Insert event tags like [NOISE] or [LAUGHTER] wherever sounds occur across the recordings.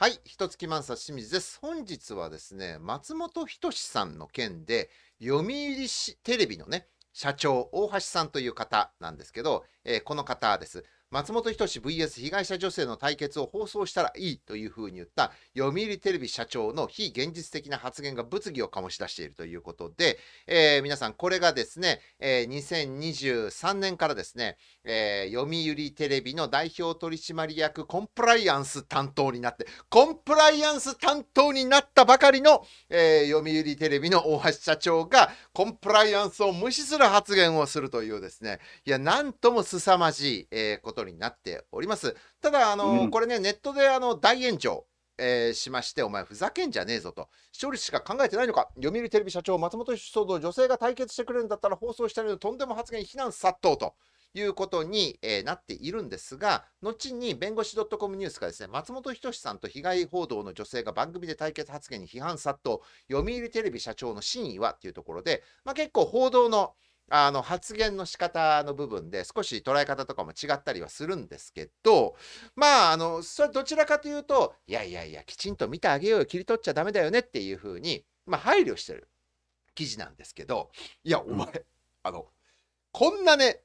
はい、一月マンサ清水です。本日はですね、松本人志さんの件で、読売テレビのね、社長、大橋さんという方なんですけど、えーこの方です。松本人志 VS 被害者女性の対決を放送したらいいというふうに言った読売テレビ社長の非現実的な発言が物議を醸し出しているということで、えー皆さんこれがですね、えー2023年からですね、えー読売テレビの代表取締役コンプライアンス担当になってコンプライアンス担当になったばかりの、えー読売テレビの大橋社長がコンプライアンスを無視する発言をするというですねいやなんとも凄まじい、えーことになっておりますただあの、うんこれねネットであの大炎上えーしまして、お前ふざけんじゃねえぞと。視聴率しか考えてないのか。読売テレビ社長、松本人志騒動、女性が対決してくれるんだったら放送したりのとんでも発言、非難殺到と。いうことに、えーなっているんですが、後に弁護士 .com ニュースがですね、松本人志さんと被害報道の女性が番組で対決発言に批判殺到、読売テレビ社長の真意はっていうところで、まあ、結構報道のあの発言の仕方の部分で少し捉え方とかも違ったりはするんですけど、まあ、あの、それどちらかというと、いやいやいや、きちんと見てあげようよ、切り取っちゃダメだよねっていうふうに、まあ、配慮してる記事なんですけど、いや、お前、あの、こんなね、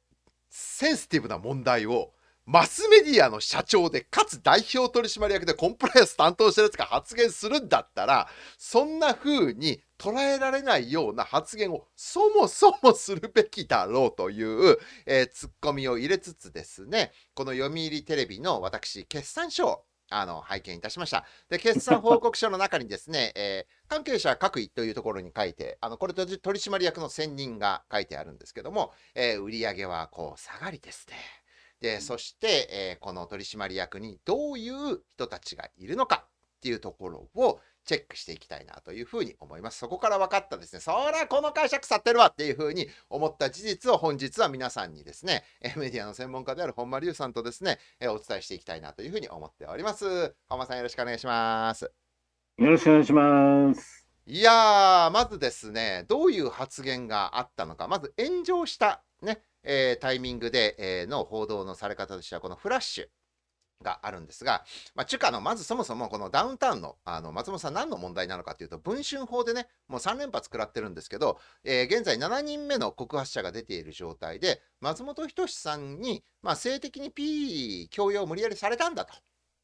センシティブな問題を、マスメディアの社長で、かつ代表取締役でコンプライアンス担当してるやつが発言するんだったら、そんな風に捉えられないような発言をそもそもするべきだろうという、えーツッコミを入れつつですね、この読売テレビの私、決算書あの拝見いたしました。で、決算報告書の中にですね、[LAUGHS] えー関係者各位というところに書いて、あのこれと取締役の選任が書いてあるんですけども、えー売上はこう下がりですね。で、そして、えーこの取締役にどういう人たちがいるのかっていうところをチェックしていきたいなというふうに思います。そこから分かったですね、そらこの会社腐ってるわっていうふうに思った事実を本日は皆さんにですね、えーメディアの専門家である本間隆さんとですね、えーお伝えしていきたいなというふうに思っております。本間さんよろしくお願いします。よろしくお願いします。いやー、まずですね、どういう発言があったのか、まず炎上した、ねえータイミングで、えーの報道のされ方としては、このフラッシュがあるんですが、まあ、中華のまずそもそもこのダウンタウンのあの松本さん、何の問題なのかというと、文春法でね、もう3連発食らってるんですけど、えー現在7人目の告発者が出ている状態で、松本人志さんに、まあ、性的に P 強要を無理やりされたんだと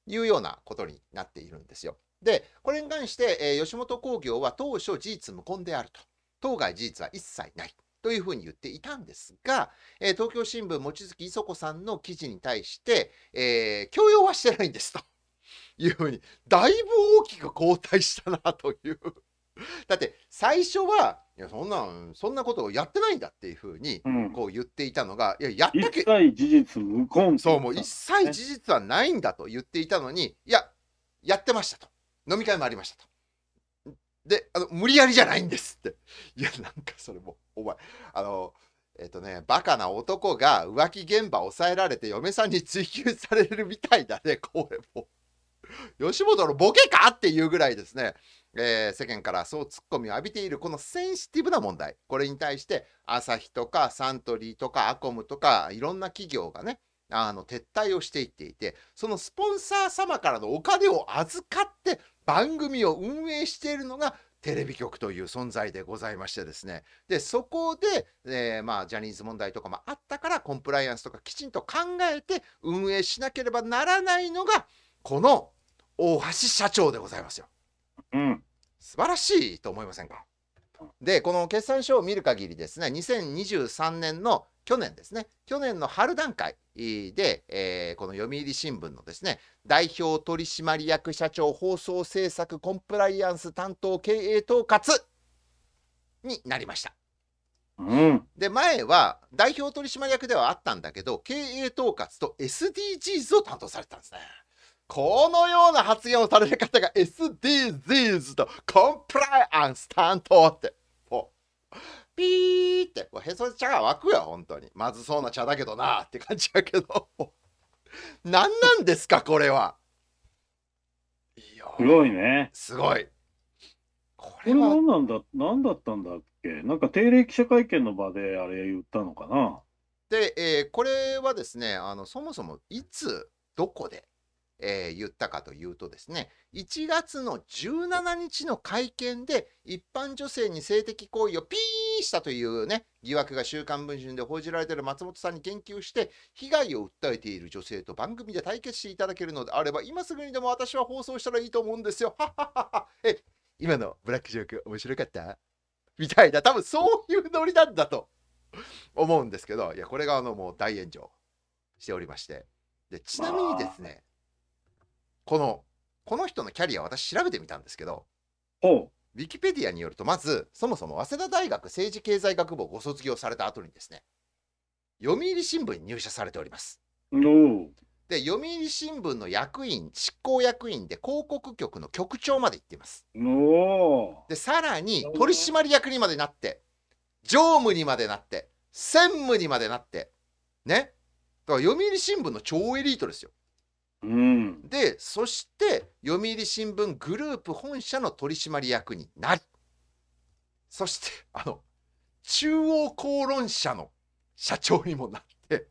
いうようなことになっているんですよ。で、これに関して、えー吉本興業は当初事実無根であると。当該事実は一切ない。というふうに言っていたんですが、えー東京新聞、望月磯子さんの記事に対して、えー強要はしてないんですというふうに、だいぶ大きく後退したなという。だって、最初は、いや、そんなん、そんなことをやってないんだっていうふうに、うん。こう言っていたのが、いや、やった一け切事実無根。そう、もう一切事実はないんだと言っていたのに、いや、やってましたと。飲み会もありましたと。で、あの無理やりじゃないんですって。いや、なんかそれも、お前、あの、えっとね、バカな男が浮気現場抑えられて嫁さんに追及されるみたいだね、これも。吉本のボケかっていうぐらいですね、えー世間からそうツッコミを浴びているこのセンシティブな問題、これに対して、朝日とかサントリーとかアコムとか、いろんな企業がね、あの撤退をしていっていて、そのスポンサー様からのお金を預かって番組を運営しているのがテレビ局という存在でございましてですね。で、そこで、えーまあ、ジャニーズ問題とかもあったから、コンプライアンスとかきちんと考えて運営しなければならないのが、この大橋社長でございますよ。うん。素晴らしいと思いませんか？で、この決算書を見る限りですね、2023年の去年ですね、去年の春段階で、えーこの読売新聞のですね、代表取締役社長放送制作コンプライアンス担当経営統括になりました。うん。で、前は代表取締役ではあったんだけど、経営統括と SDGs を担当されてたんですね。このような発言をされる方が SDGs とコンプライアンス担当って。ピーって、へそ茶が湧くよ、本当に。まずそうな茶だけどなって感じやけど。[LAUGHS] 何なんですか、これは。いや、すごいね。すごい。これは何なんだ、何だったんだっけ？なんか定例記者会見の場であれ言ったのかな？で、えーこれはですねあのそもそもいつどこでえー言ったかというとですね1月の17日の会見で一般女性に性的行為をピーしたというね疑惑が「週刊文春」で報じられている松本さんに言及して被害を訴えている女性と番組で対決していただけるのであれば今すぐにでも私は放送したらいいと思うんですよ。はははっは。え今のブラックジョーク面白かった？みたいな多分そういうノリなんだと思うんですけどいやこれがあのもう大炎上しておりまして。でちなみにですねこのこの人のキャリア私調べてみたんですけどほウィキペディアによるとまずそもそも早稲田大学政治経済学部をご卒業された後にですね読売新聞に入社されております。で読売新聞の役員執行役員で広告局の局長まで行っています。でさらに取締役にまでなって常務にまでなって専務にまでなってね。だから読売新聞の超エリートですようん。でそして読売新聞グループ本社の取締役になりそしてあの中央公論社の社長にもなって。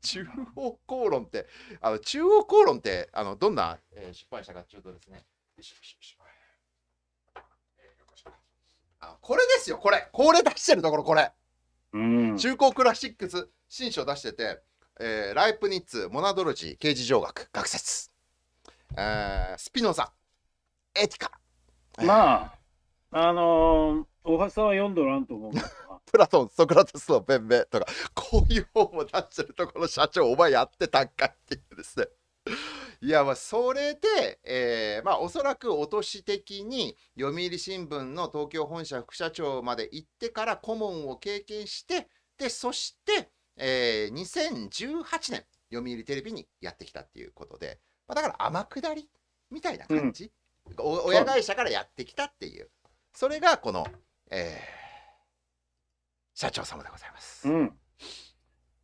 中央公論ってあの中央公論ってあのどんな、えー出版社かというとですね。あこれですよこれ。これ出してるところこれ。うん。中高クラシックス新書出してて、えーライプニッツモナドロジー刑事上学学説、えースピノザエティカ。まあ、あのー、大橋さんは読んどらんと思うんだけどな。[LAUGHS] プラトンソクラテスの弁明とかこういう本を出してるところ社長お前やってたんかいっていうですね。いやまあそれで、えーまあおそらくお年的に読売新聞の東京本社副社長まで行ってから顧問を経験してでそして、えー2018年読売テレビにやってきたっていうことで、まあ、だから天下りみたいな感じ、お親会社からやってきたっていうそれがこの、えー社長様でございます。うん。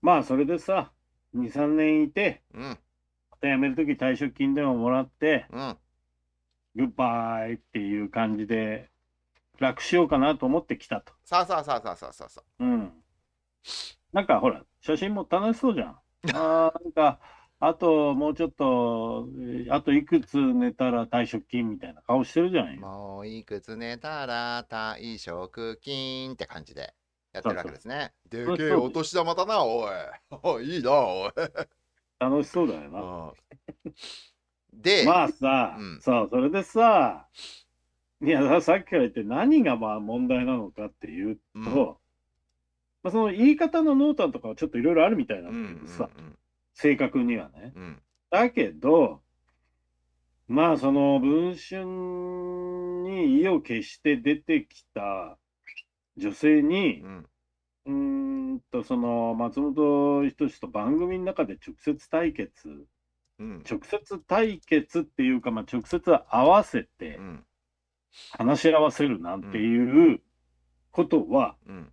まあ、それでさ、2、3年いて、うん、また辞めるとき退職金でももらって、うん、グッバイっていう感じで、楽しようかなと思ってきたと。さあさあさあさあさあさあさあ。うん。なんかほら、写真も楽しそうじゃん。[LAUGHS] あーなんか、あともうちょっと、えーあといくつ寝たら退職金みたいな顔してるじゃんよ。もういくつ寝たら退職金って感じでやってるわけですね。でけえお年玉だな、おい。お [LAUGHS] いいいな、おい。楽しそうだよな。うん [LAUGHS] で、まあさ、うんさあ、それでさ、いや、ささっきから言って何がまあ問題なのかっていうと、うんまあ、その言い方の濃淡とかはちょっといろいろあるみたいなうんんだけどさ、うん正確にはね。うん。だけど、まあその文春に意を決して出てきた女性にう、ん。うーんとその松本人志と番組の中で直接対決、うん。直接対決っていうか、まあ、直接合わせてうん。話し合わせるなんていうことはうん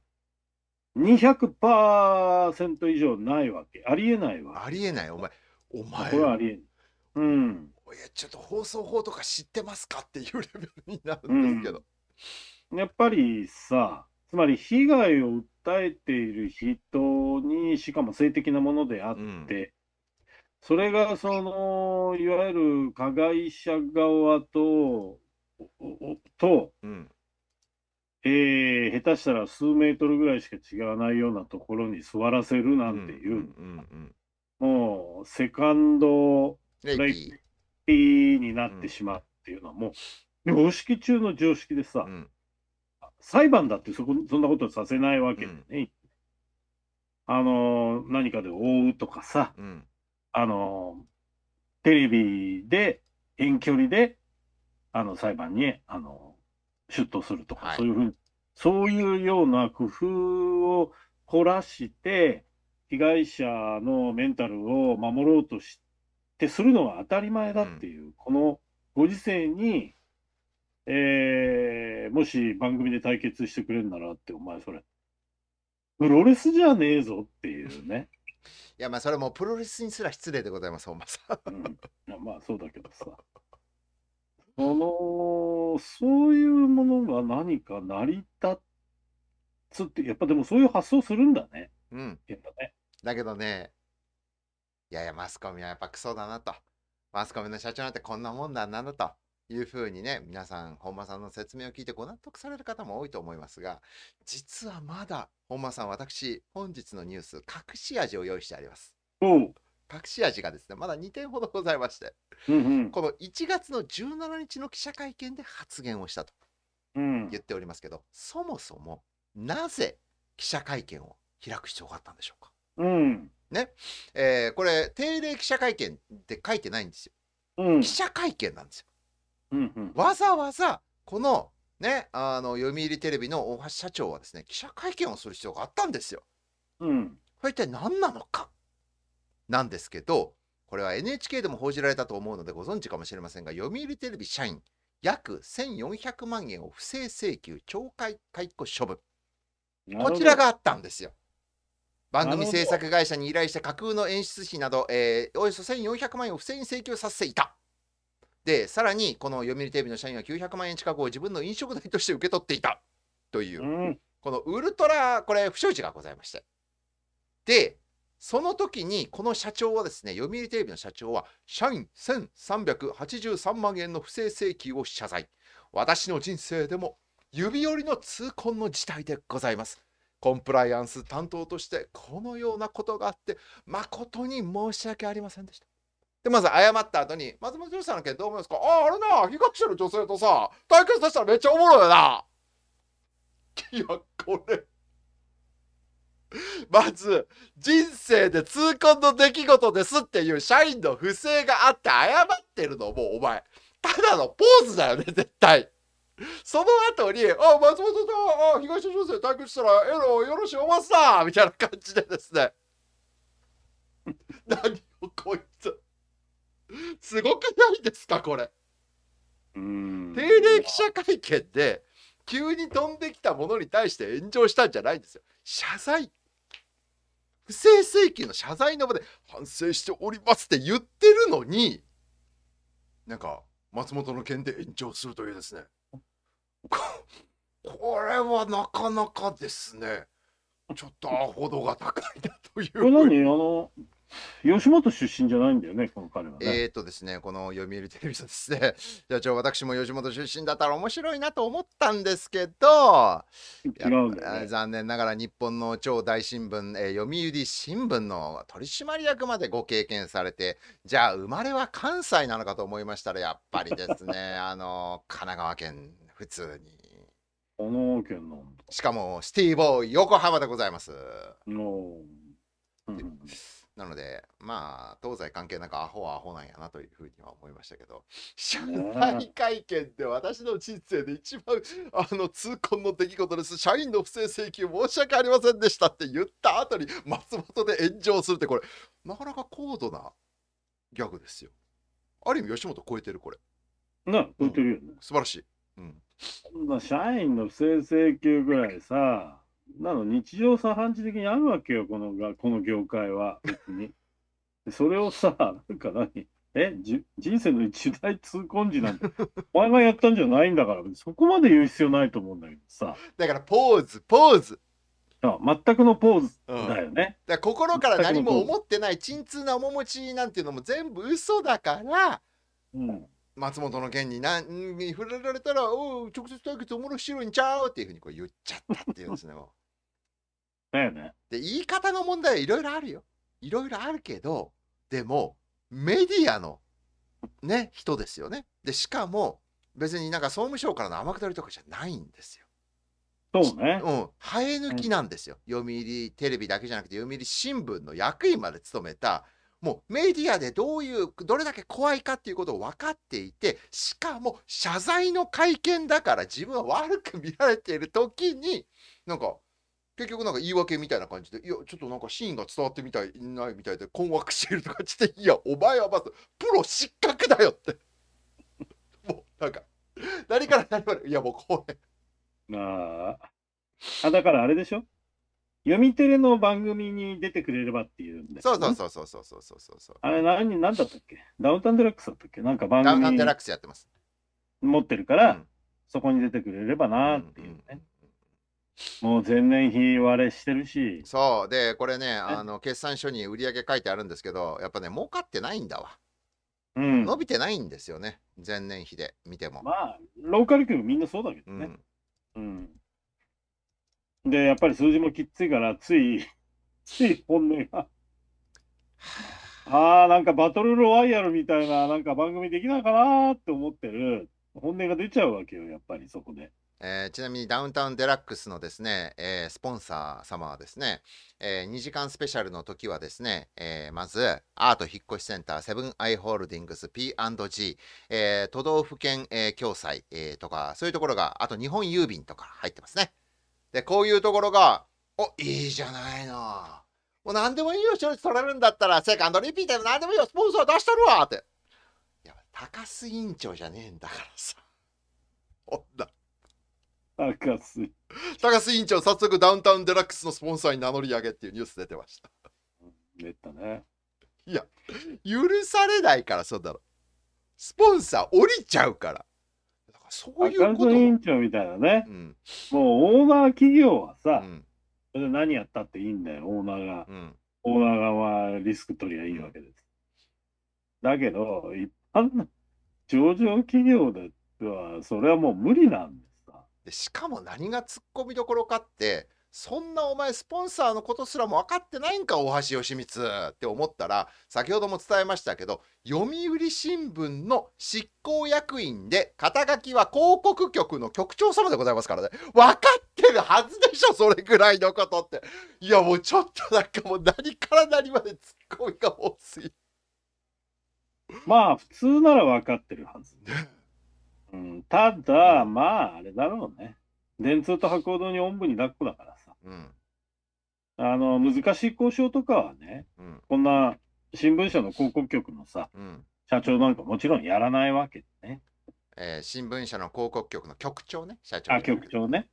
200%以上ないわけ。ありえないわありえない、お前。お前、これはありえない。うん。いやちょっと放送法とか知ってますかっていうレベルになるんですけど。やっぱりさ、つまり被害を訴えている人に、しかも性的なものであって、それがその、いわゆる加害者側と、おおと、うんえー下手したら数メートルぐらいしか違わないようなところに座らせるなんていう、うんうんもうセカンドうんレイキピーになってしまうっていうのはもう常識中の常識でさ、うん。裁判だってそこそんなことはさせないわけでね、あの何かで追うとかさうん。あのテレビで遠距離であの裁判にあの出頭するとか、はいそういうふうにそういうような工夫を凝らして被害者のメンタルを守ろうとしてするのは当たり前だっていう、このご時世に、えーもし番組で対決してくれるならってお前それプロレスじゃねえぞっていうね。[LAUGHS] いやまあそれもうプロレスにすら失礼でございます本間さん。うん、まあそうだけどさ。その、そういうものが何か成り立つって、やっぱでもそういう発想するんだね。うんやっぱね。だけどねいやいやマスコミはやっぱクソだなとマスコミの社長なんてこんなもんだなんだというふうにね皆さん本間さんの説明を聞いてご納得される方も多いと思いますが実はまだ本間さん私本日のニュース隠し味を用意してありますおう。隠し味がですねまだ2点ほどございましてうんこの1月の17日の記者会見で発言をしたとうん。うん。言っておりますけどそもそもなぜ記者会見を開く必要があったんでしょうか？うん。えーこれ定例記者会見って書いてないんですようん。記者会見なんですようん。うん。わざわざこのねあの読売テレビの大橋社長はですね記者会見をする必要があったんですようん。これ一体何なのか？なんですけどこれは NHK でも報じられたと思うのでご存知かもしれませんが読売テレビ社員約1400万円を不正請求懲戒解雇処分こちらがあったんですよ。番組制作会社に依頼して架空の演出費など、えーおよそ1400万円を不正に請求させていた。で、さらにこの読売テレビの社員は900万円近くを自分の飲食代として受け取っていたという、うん。このウルトラ、これ、不祥事がございまして。で、その時にこの社長はですね、読売テレビの社長は、社員1383万円の不正請求を謝罪。私の人生でも指折りの痛恨の事態でございます。コンプライアンス担当としてこのようなことがあって誠に申し訳ありませんでした。でまず謝った後に松本さんの件どう思いますか？あああれな被害者の女性とさ対決したらめっちゃおもろいよな。いやこれ [LAUGHS] まず人生で痛恨の出来事ですっていう社員の不正があって謝ってるのもお前ただのポーズだよね絶対。その後に、あ、松本さん、あ、東女性対決したら、えろ、よろしいおますなみたいな感じでですね。[LAUGHS] 何をこいつ。すごくないですか、これ。うん。定例記者会見で、急に飛んできたものに対して炎上したんじゃないんですよ。謝罪。不正請求の謝罪の場で反省しておりますって言ってるのに、なんか、松本の件で延長するというですね。これはなかなかですね、ちょっとアホ度が高いなという。これ何？あの、吉本出身じゃないんだよね、この彼はね。えーとですね、この読売テレビさんですね、[LAUGHS] 社長、私も吉本出身だったら面白いなと思ったんですけど、違うね。残念ながら日本の超大新聞、えー読売新聞の取締役までご経験されて、じゃあ、生まれは関西なのかと思いましたら、やっぱりですね、[LAUGHS] あの神奈川県、普通に。この県なんだ。しかも、シティボーイ、横浜でございます。の、うん、なので、まあ、東西関係なくアホはアホなんやなというふうには思いましたけど、謝罪会見で私の人生で一番あの痛恨の出来事です。社員の不正請求申し訳ありませんでしたって言った後に松本で炎上するってこれ、なかなか高度なギャグですよ。ある意味吉本超えてるこれ。な、売ってるよね。素晴らしい。うん。そんな社員の不正請求ぐらいさ、なの日常茶飯事的にあるわけよ、このがこの業界は、別に。でそれをさ、[LAUGHS] なんか何？え？じ人生の一大痛恨時なんて、[LAUGHS] お前がやったんじゃないんだから、そこまで言う必要ないと思うんだけどさ、だからポーズ、ポーズ。あ全くのポーズだよね。だから心から何も思ってない鎮痛な面持ちなんていうのも全部嘘だから、うん。松本の件に何に触れられたら「おう直接対決おもろしろいんちゃう?」っていうふうにこう言っちゃったっていうんですねもだよね。うで言い方の問題はいろいろあるよ。いろいろあるけどでもメディアのね人ですよね。でしかも別になんか総務省からの天下りとかじゃないんですよ。そうね。うん。生え抜きなんですよ、読売テレビだけじゃなくて読売新聞の役員まで務めたもうメディアでどういうどれだけ怖いかっていうことを分かっていてしかも謝罪の会見だから自分は悪く見られている時になんか結局なんか言い訳みたいな感じでいやちょっとなんかシーンが伝わってみたいないみたいで困惑しているとか言っていやお前はまずプロ失格だよって。[LAUGHS] もうなんか何から何までいやもうこれああ。あ、だからあれでしょ？読みテレの番組に出てくれればっていうんだよね。そうそうそうそうそうそうそう。そうあれ何、何だったっけ？ダウンタウンデラックスだったっけ？なんか番組ダウンタウンデラックスやってます。持ってるから、うん。そこに出てくれればなっていううんね。もう前年比割れしてるし、そうでこれねあの決算書に売り上げ書いてあるんですけどやっぱね儲かってないんだわうん。伸びてないんですよね前年比で見ても、まあ、ローカル局みんなそうだけどね。うん、うん。で、やっぱり数字もきっついから、つい、[LAUGHS] つい本音が。ああ、なんかバトルロワイヤルみたいな、なんか番組できないかなーって思ってる本音が出ちゃうわけよ、やっぱりそこで。えーちなみにダウンタウンデラックスのですね、えースポンサー様はですね、え2時間スペシャルの時はですね、えーまずアート引越センターセブンアイ・ホールディングス P&G、えー都道府県、えー共済、えーとかそういうところがあと日本郵便とか入ってますね。でこういうところがおいいじゃないの。もう何でもいいよ視聴率取れるんだったらセカンドリピートでも何でもいいよスポンサー出したるわって。いや高須委員長じゃねえんだからさ。ほんだ高すい。高須委員長早速ダウンタウンデラックスのスポンサーに名乗り上げっていうニュース出てました出たね。許されないからそんなのスポンサー降りちゃうからだからそういうこと高須委員長みたいなね。うんもうオーナー企業はうさ、んそれで何やったっていいんだよ、オーナーが。うんオーナー側リスク取りゃいいわけです。だけど、一般の上場企業では、それはもう無理なんで。でしかも何がツッコミどころかってそんなお前スポンサーのことすらも分かってないんか大橋義光って思ったら先ほども伝えましたけど読売新聞の執行役員で肩書きは広告局の局長様でございますからね。分かってるはずでしょそれぐらいのことって。いやもうちょっとなんかもう何から何までツッコミが多すぎ。まあ、普通なら分かってるはず。うん、ただ、まあ、あれだろうね。電通と博報堂におんぶに抱っこだからさ。うんあの、難しい交渉とかはね、うんこんな新聞社の広告局のさ、うん社長なんかもちろんやらないわけでね。えー新聞社の広告局の局長ね社長あ、局長ね。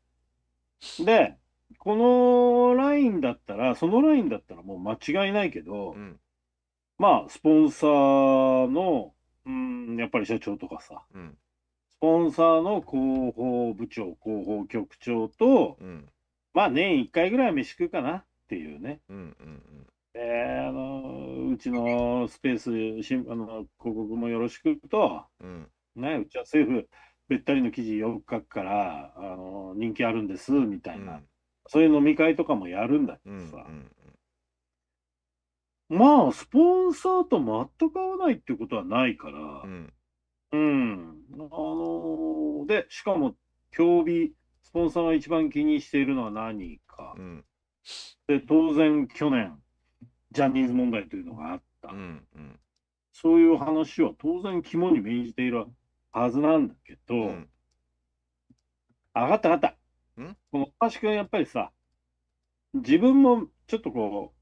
で、このラインだったら、そのラインだったらもう間違いないけど、うんまあ、スポンサーの、うん、やっぱり社長とかさ、うんスポンサーの広報部長、広報局長と、うん。まあ、年1回ぐらい飯食うかなっていうね。うんうんえーあの、うちのスペース、しんあの広告もよろしくと、うん。ね、うちは政府べったりの記事よく書くから、あの、人気あるんです、みたいな。そういう飲み会とかもやるんだけうんどさ、うん。まあ、スポンサーと全く合わないってことはないからう、んうん。あので、しかも、競技、スポンサーが一番気にしているのは何かう。んで、当然、去年、ジャニーズ問題というのがあった。うんうんそういう話は当然肝に銘じているはずなんだけど、うんあ、わかったわかった。ん？この大橋君やっぱりさ、自分もちょっとこ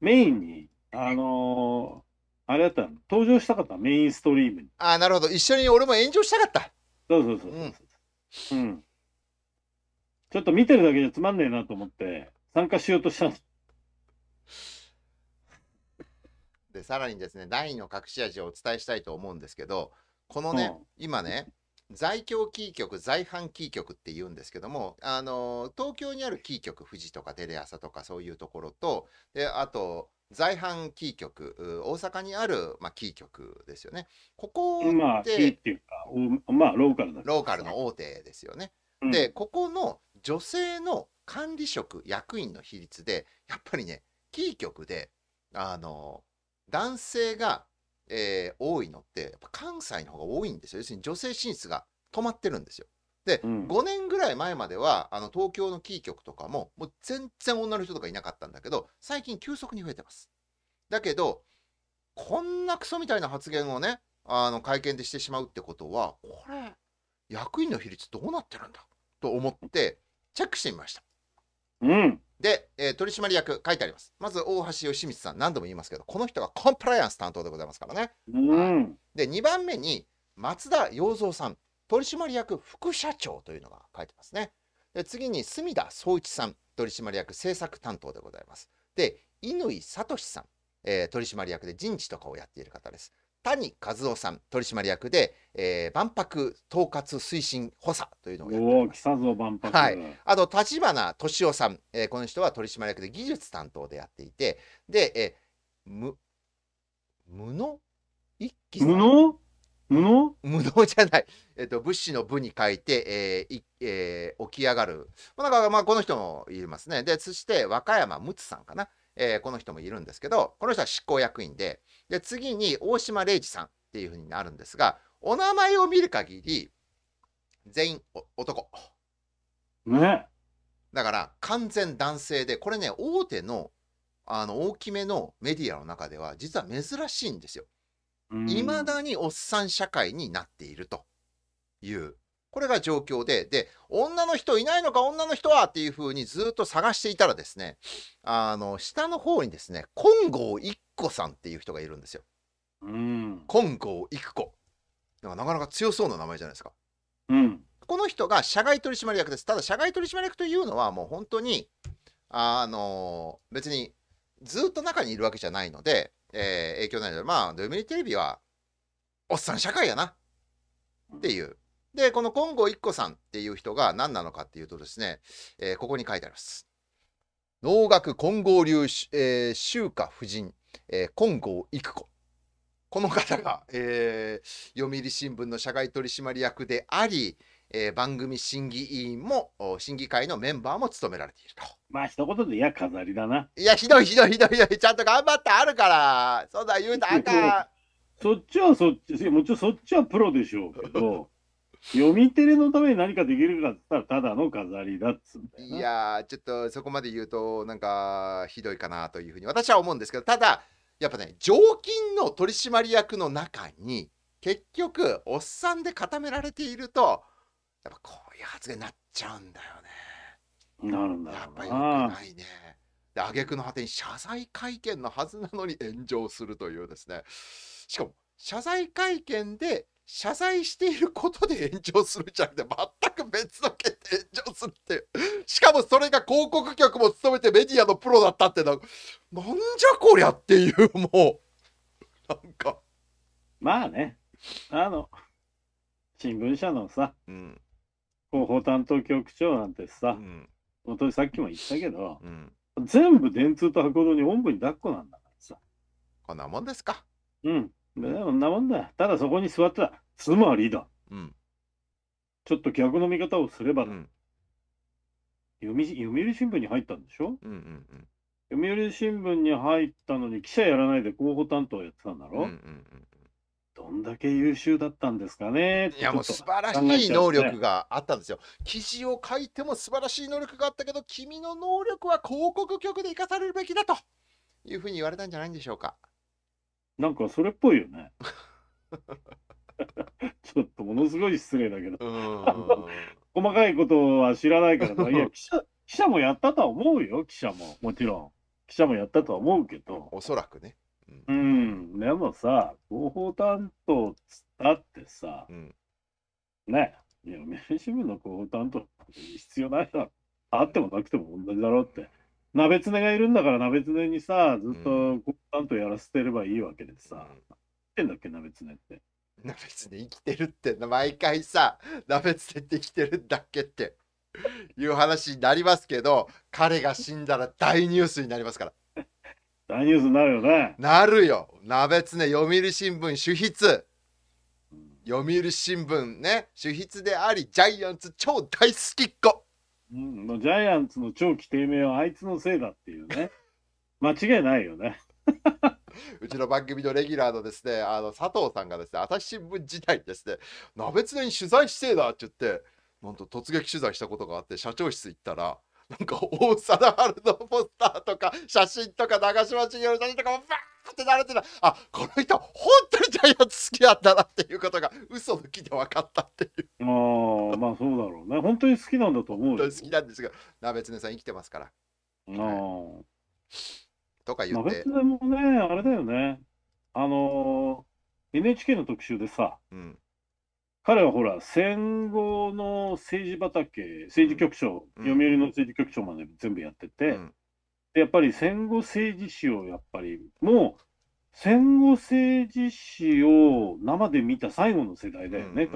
う、メインに、あのーあれだったら、登場したかった？メインストリームに。ああなるほど一緒に俺も炎上したかったそうそうそうそうそう。うん。ちょっと見てるだけじゃつまんねえなと思って、参加しようとしたんです。でさらにですね第二の隠し味をお伝えしたいと思うんですけどこのね、うん今ね在京キー局在阪キー局って言うんですけどもあの東京にあるキー局富士とかテレ朝とかそういうところとであと在阪キー局う大阪にある、まあ、キー局ですよねここって、まあ、キーっていうか、おまあ、ローカルローカルの大手ですよね。うんでここの女性の管理職役員の比率でやっぱりねキー局であの男性が、えー多いのってやっぱ関西の方が多いんですよ要するに女性進出が止まってるんですよ。で、うん5年ぐらい前まではあの東京のキー局とかももう全然女の人とかいなかったんだけど最近急速に増えてます。だけどこんなクソみたいな発言をねあの会見でしてしまうってことはこれ役員の比率どうなってるんだ？と思ってチェックしてみました。うん。で、えー取締役書いてあります。まず大橋義光さん何度も言いますけどこの人がコンプライアンス担当でございますからね。うん。で2番目に松田洋三さん取締役副社長というのが書いてますね。で次に隅田総一さん取締役政策担当でございます。で乾聡さん、えー取締役で人事とかをやっている方です。谷和夫さん取締役で、えー万博統括推進補佐というのをやってお。来たぞ、万博。はいあと立花敏夫さん、えーこの人は取締役で技術担当でやっていてで、えーむ無能一揆さん無能？無能？無能じゃない、えっと、物資の部に書いて、えーいえー起き上がる、まあ、なんかまあこの人もいますね。でそして和歌山睦さんかな、えーこの人もいるんですけどこの人は執行役員で。で次に大島礼二さんっていうふうになるんですがお名前を見る限り全員お男。ね。だから完全男性でこれね大手のあの大きめのメディアの中では実は珍しいんですよ。いまだにおっさん社会になっているというこれが状況でで女の人いないのか女の人はっていうふうにずっと探していたらですねあの下の方にですね金剛一子さんっていう人がいるんですよ。うん。金剛一子。なんかなかなか強そうな名前じゃないですか。うん。この人が社外取締役です。ただ社外取締役というのはもう本当にあの別にずっと中にいるわけじゃないので、えー影響ないのでまあ読売テレビはおっさん社会やな。っていう。でこの金剛一子さんっていう人が何なのかっていうとですね、えーここに書いてあります。能楽金剛流、えー、秋華夫人、えー金剛育子。この方が、えー読売新聞の社外取締役であり、えー番組審議委員もお審議会のメンバーも務められていると。まあ一言でいや飾りだな。いや、ひどいひどいひどいひどい、[LAUGHS] ちゃんと頑張ってあるから、そんなん言うたらあかそっちはそっち、もちろんそっちはプロでしょうけど、[LAUGHS] 読みテレのために何かできるかって言ったらただの飾りだっつ。いやー、ちょっとそこまで言うと、なんかひどいかなというふうに私は思うんですけど、ただ、やっぱね、常勤の取締役の中に、結局、おっさんで固められていると、やっぱこういう発言になっちゃうんだよね。なるんだやっぱり良くな。ないね。で、挙句の果てに謝罪会見のはずなのに [LAUGHS] 炎上するというですね。しかも、謝罪会見で謝罪していることで炎上するんじゃなくて、全く別の件で炎上するっていう。しかもそれが広告局も務めてメディアのプロだったってな、なんじゃこりゃっていう、もう、なんか、まあね、あの、新聞社のさ、うん、広報担当局長なんてうさ、ん、本当にさっきも言ったけど、うん。全部電通と博報におんぶに抱っこなんだからさ。こんなもんですか。うん。でもんなもんだよ。ただそこに座ってた。つまりだ。うん、ちょっと逆の見方をすればだ、うん、読売新聞に入ったんでしょ？うん、うん、読売新聞に入ったのに記者やらないで広報担当やってたんだうん、うん、ろ、うんうん。どんだけ優秀だったんですかねいやもう素晴らしい能力があったんですよ。記事を書いても素晴らしい能力があったけど、君の能力は広告局で生かされるべきだというふうに言われたんじゃないんでしょうか。なんかそれっぽいよね。ちょっとものすごい失礼だけど。細かいことは知らないからさ、[LAUGHS] いや記者、記者もやったとは思うよ、記者も。もちろん。記者もやったとは思うけど。おそらくね。うん。でもさ、広報担当っつったってさ、うん。ね、いや、明治新聞の広報担当必要ないだろ。あってもなくても同じだろうって。鍋つねがいるんだから鍋つねにさ、ずっと広報担当やらせてればいいわけでさ。うんてんだっけ、鍋つねって。な別に生きてるって毎回さなべつって生きてるんだっけっていう話になりますけど彼が死んだら大ニュースになりますから大ニュースになるよね。なるよなべつね読売新聞主筆読売新聞ね主筆でありジャイアンツ超大好きっ子うん、ジャイアンツの長期低迷はあいつのせいだっていうね。[LAUGHS] 間違いないよね。[LAUGHS] うちの番組のレギュラーのですねあの佐藤さんがですね朝日新聞時代にですねなべつねに取材してえなって言ってなんと突撃取材したことがあって社長室行ったらなんか大貞治のポスターとか写真とか長嶋茂雄の写真とかもバーって並べてたあこの人本当にジャイアンツ好きなんだなっていうことが嘘抜きで分かったっていうああ、まあそうだろうね。本当に好きなんだと思うよ。本当に好きなんですがなべつねさん生きてますからああ。まあとか言って別、でもね、あれだよね。あのー NHK の特集でさ、うん彼はほら、戦後の政治畑、政治局長、うん読売の政治局長まで全部やってて、うんでやっぱり戦後政治史をやっぱり、もう戦後政治史を生で見た最後の世代だよね。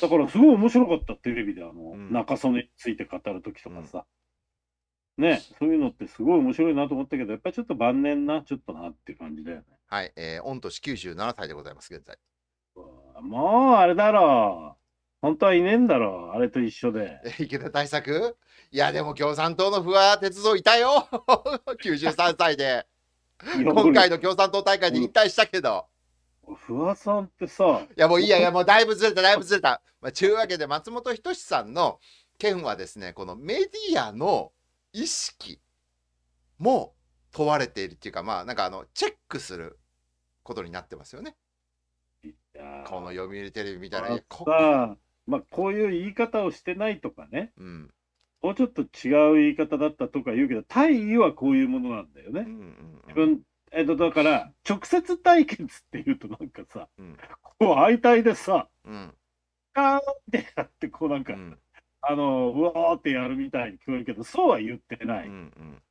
だからすごい面白かった、テレビであの、うん中曽根について語るときとかさ。ね、そういうのってすごい面白いなと思ったけど、やっぱりちょっと晩年な、ちょっとなっていう感じだよね。はい、えー、御年97歳でございます、現在。もうあれだろう。本当はいねえんだろう。あれと一緒で。え池田対策いや、でも共産党の不破鉄道いたよ [LAUGHS] !93 歳で。今回の共産党大会で引退したけど。不破さんってさ。いや、もういいや、いや、もうだいぶずれた、だいぶずれた。まあ、ちゅうわけで、松本人志さんの件はですね、このメディアの意識も問われているっていうか、まあ、なんかあの、チェックすることになってますよね。この読売テレビみたいな。こさまあ、こういう言い方をしてないとかね、うん、もうちょっと違う言い方だったとか言うけど、大義はこういうものなんだよね。うんうんうん、自分えっと、だから、直接対決っていうとなんかさ、うん、こう相対でさ、うん、カーってやって、こうなんか、うん、あの、うわーってやるみたいに聞こえるけど、そうは言ってない。うんうん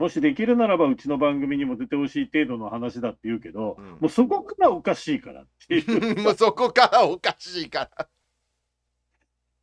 もしできるならばうちの番組にも出てほしい程度の話だって言うけど、うん、もうそこからおかしいからっていう。[LAUGHS] もうそこからおかしいから。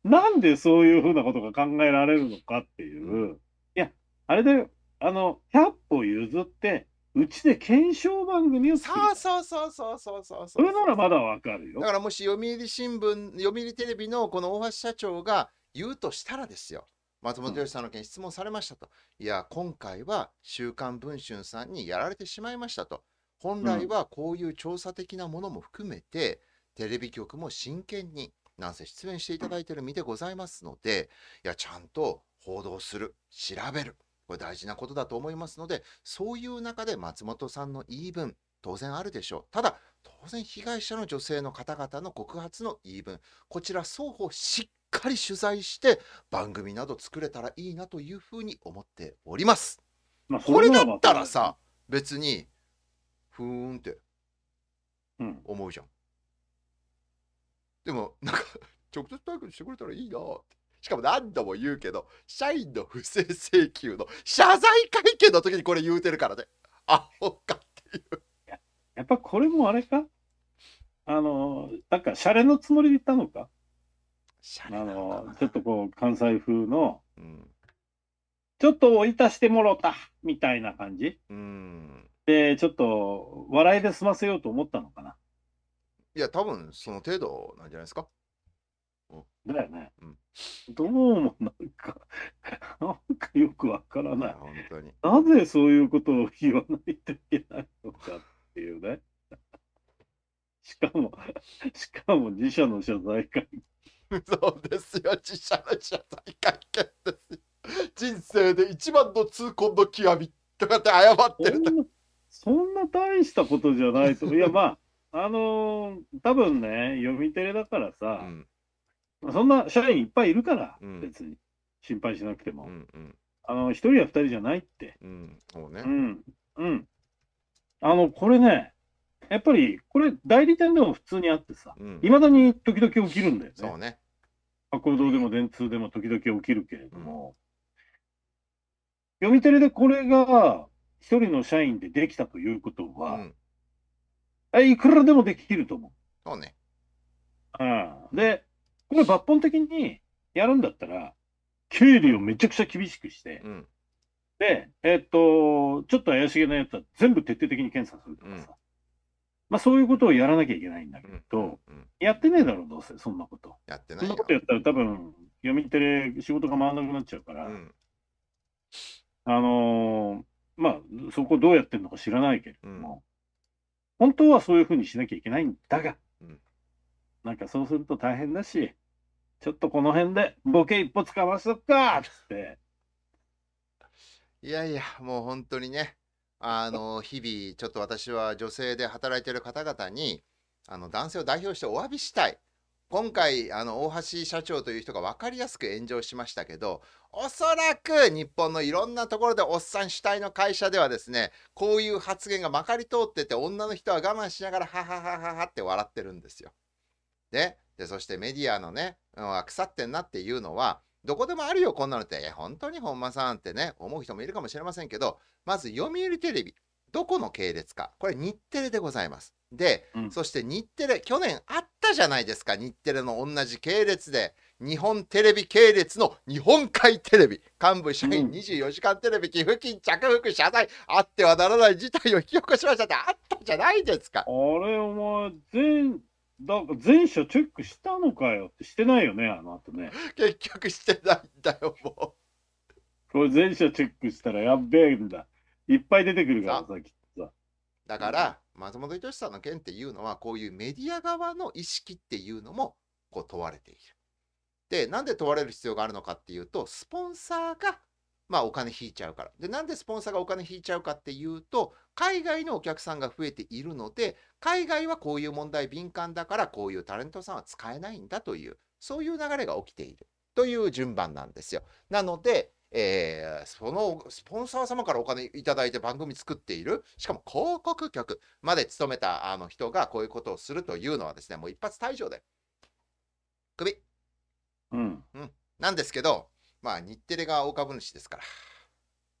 なんでそういうふうなことが考えられるのかっていう。うん、いや、あれで、あの、100歩譲って、うちで検証番組をそうそうそうそうそうそうそれならまだわかるよ。だからもし読売新聞、読売テレビのこの大橋社長が言うとしたらですよ。松本義さんの件質問されましたと。いや、今回は週刊文春さんにやられてしまいましたと。本来はこういう調査的なものも含めて、テレビ局も真剣に、なんせ出演していただいている身でございますので、いや、ちゃんと報道する、調べる。これ大事なことだと思いますので、そういう中で松本さんの言い分、当然あるでしょう。ただ、当然被害者の女性の方々の告発の言い分、こちら双方しっかり取材して番組など作れたらいいなというふうに思っております。まあ、これだったらさ、別に、ふーんって思うじゃん。うん、でも、なんか、[LAUGHS] 直接対決してくれたらいいなって。しかも何度も言うけど、社員の不正請求の謝罪会見の時にこれ言うてるからね。アホかっていう。やっぱこれもあれか？あの、なんか、シャレのつもりで言ったのか？あの、ちょっとこう、関西風の、うん、ちょっと追い足してもろたみたいな感じ、うん、で、ちょっと笑いで済ませようと思ったのかな？いや、多分その程度なんじゃないですか。だよね。うん、どうもなんか、[LAUGHS] なんかよくわからない。本当になぜそういうことを言わないといけないのかっていうね。しかも、しかも自社の謝罪会 [LAUGHS] そうですよ、自社の謝罪会見ですよ。人生で一番の痛恨の極みとかって謝ってるそんな大したことじゃないと。いや、まあ、[LAUGHS] あのー、多分ね、読みテレだからさ、うんそんな社員いっぱいいるから、うん、別に。心配しなくても。うんうん、あの、一人や二人じゃないって。うん、そうね。うん。うん。あの、これね、やっぱり、これ、代理店でも普通にあってさ、い、ま、だに時々起きるんだよね。そうね。博報堂でも電通でも時々起きるけれども、うん、読みテレでこれが一人の社員でできたということは、うん、いくらでもできると思う。そうね。うん。で、これ抜本的にやるんだったら、経理をめちゃくちゃ厳しくして、うん、で、えー、っと、ちょっと怪しげなやつは全部徹底的に検査するとかさ、うん、まあそういうことをやらなきゃいけないんだけど、うん、やってねえだろ、どうせ、そんなこと。やってないそんなことやったら多分、読みテレ仕事が回らなくなっちゃうから、あのー、まあ、そこどうやってんのか知らないけれども、本当はそういうふうにしなきゃいけないんだが、なんかそうすると大変だし、ちょっとこの辺でボケ一歩つかましとくかっつって。[LAUGHS] いやいや、もう本当にね、あの、日々、ちょっと私は女性で働いている方々に、あの、男性を代表してお詫びしたい。今回、あの、大橋社長という人が分かりやすく炎上しましたけど、おそらく日本のいろんなところでおっさん主体の会社ではですね、こういう発言がまかり通ってて、女の人は我慢しながら、はははははって笑ってるんですよ。で、でそしてメディアのね、腐ってんなっていうのは、どこでもあるよ、こんなのって。え、本当に本間さんってね、思う人もいるかもしれませんけど、まず読売テレビ、どこの系列か。これ日テレでございます。で、うん。そして日テレ去年あったじゃないですか。日テレの同じ系列で。日本テレビ系列の日本海テレビ。幹部社員うん。24時間テレビ寄付金着服謝罪。あってはならない事態を引き起こしましたって。あったじゃないですか。あれ、お前、全、だ全社チェックしたのかよってしてないよね、あの後ね。結局してないんだよもこれ全社チェックしたらやっべえんだ。いっぱい出てくるからさ、きっとさ。うだから松本人志さんの件っていうのはこういうメディア側の意識っていうのもこう問われている。でなんで問われる必要があるのかっていうとスポンサーがまあお金引いちゃうから。でなんでスポンサーがお金引いちゃうかっていうと海外のお客さんが増えているので海外はこういう問題敏感だからこういうタレントさんは使えないんだというそういう流れが起きているという順番なんですよ。なので、えーそのスポンサー様からお金いただいて番組作っているしかも広告局まで勤めたあの人がこういうことをするというのはですねもう一発退場でクビうん。なんですけどまあ日テレが大株主ですから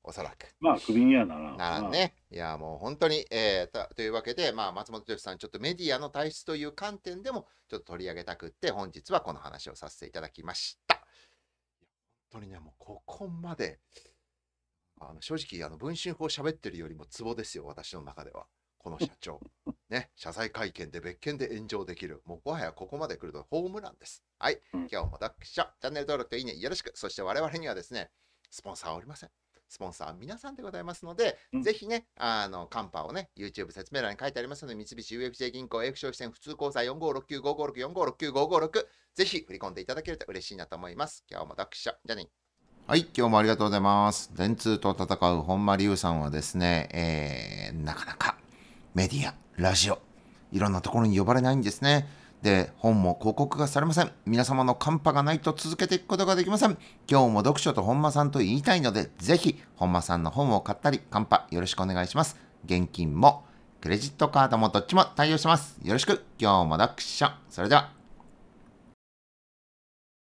おそらく。まあ、クビにはならん。ならんね。いや、もう本当に、えーたというわけで、まあ、松本剛さん、ちょっとメディアの体質という観点でも、ちょっと取り上げたくって、本日はこの話をさせていただきました。本当にね、もうここまで、あの正直、あの文春法喋ってるよりもツボですよ、私の中では。この社長。ね、謝罪会見で別件で炎上できる。もうもはやここまで来るとホームランです。はい。うん今日も読書、チャンネル登録といいねよろしく。そして我々にはですね、スポンサーはおりません。スポンサーは皆さんでございますので、うんぜひね、あの、カンパをね、YouTube 説明欄に書いてありますので、三菱 UFJ 銀行 F 消費線普通口座4569-556-4569-556、ぜひ振り込んでいただけると嬉しいなと思います。今日も読書、じゃあね。はい、今日もありがとうございます。電通と戦う本間龍さんはですね、えー、なかなかメディア、ラジオ、いろんなところに呼ばれないんですね。で、本も広告がされません。皆様のカンパがないと続けていくことができません。今日も読書と本間さんと言いたいので、ぜひ本間さんの本を買ったり、カンパよろしくお願いします。現金もクレジットカードもどっちも対応します。よろしく。今日も読書。それでは。